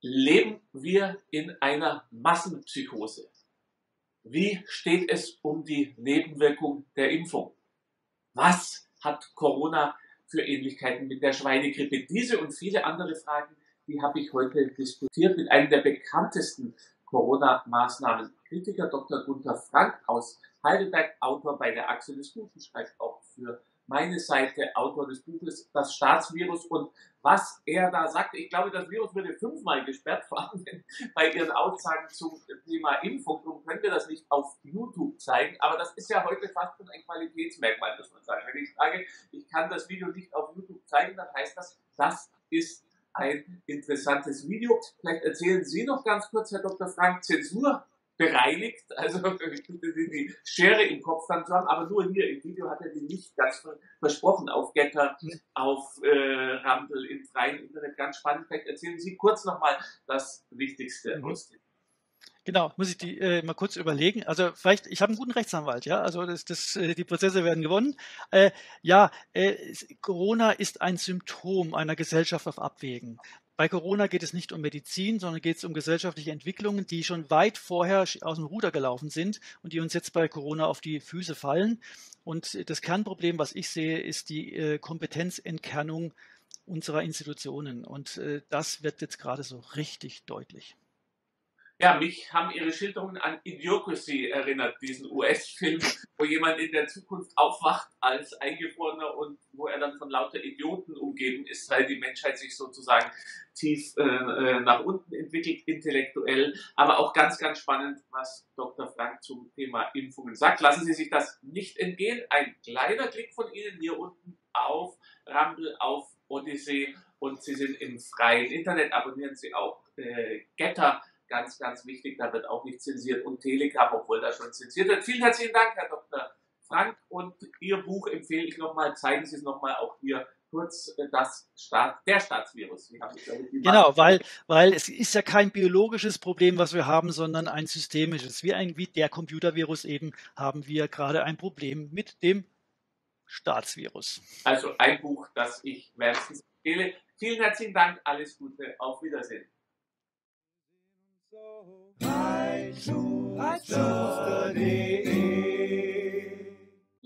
Leben wir in einer Massenpsychose? Wie steht es um die Nebenwirkung der Impfung? Was hat Corona für Ähnlichkeiten mit der Schweinegrippe? Diese und viele andere Fragen, die habe ich heute diskutiert mit einem der bekanntesten Corona-Maßnahmen. Kritiker Dr. Gunther Frank aus Heidelberg, Autor bei der Achse des Guten, schreibt auch für meine Seite, Autor des Buches Das Staatsvirus und was er da sagt. Ich glaube, das Virus würde fünfmal gesperrt, allem bei Ihren Aussagen zum Thema Impfung. Darum können wir das nicht auf YouTube zeigen. Aber das ist ja heute fast schon ein Qualitätsmerkmal, muss man sagen. Wenn ich sage, ich kann das Video nicht auf YouTube zeigen, dann heißt das, das ist ein interessantes Video. Vielleicht erzählen Sie noch ganz kurz, Herr Dr. Frank, Zensur bereinigt, also die Schere im Kopf dann zu haben, aber nur hier im Video hat er die nicht ganz versprochen, auf Getter, auf äh, Rumble, im freien Internet, ganz spannend. Vielleicht erzählen Sie kurz nochmal das Wichtigste mhm. aus dem Genau, muss ich die äh, mal kurz überlegen. Also vielleicht, ich habe einen guten Rechtsanwalt, ja, also das, das, äh, die Prozesse werden gewonnen. Äh, ja, äh, Corona ist ein Symptom einer Gesellschaft auf Abwägen. Bei Corona geht es nicht um Medizin, sondern geht es um gesellschaftliche Entwicklungen, die schon weit vorher aus dem Ruder gelaufen sind und die uns jetzt bei Corona auf die Füße fallen. Und das Kernproblem, was ich sehe, ist die äh, Kompetenzentkernung unserer Institutionen. Und äh, das wird jetzt gerade so richtig deutlich. Ja, mich haben Ihre Schilderungen an Idiocracy erinnert, diesen US-Film, wo jemand in der Zukunft aufwacht als Eingefrorener und wo er dann von lauter Idioten umgeben ist, weil die Menschheit sich sozusagen tief äh, äh, nach unten entwickelt, intellektuell. Aber auch ganz, ganz spannend, was Dr. Frank zum Thema Impfungen sagt. Lassen Sie sich das nicht entgehen. Ein kleiner Klick von Ihnen hier unten auf Rumble, auf Odyssey und Sie sind im freien Internet. Abonnieren Sie auch äh, Getter ganz, ganz wichtig, da wird auch nicht zensiert und Telegram, obwohl da schon zensiert wird. Vielen herzlichen Dank, Herr Dr. Frank, und Ihr Buch empfehle ich nochmal, zeigen Sie es nochmal auch hier kurz äh, das Staat, der Staatsvirus. Genau, weil, weil es ist ja kein biologisches Problem, was wir haben, sondern ein systemisches. Wie, ein, wie der Computervirus eben haben wir gerade ein Problem mit dem Staatsvirus. Also ein Buch, das ich wärmstens empfehle. Vielen herzlichen Dank, alles Gute, auf Wiedersehen. I choose, I choose the day.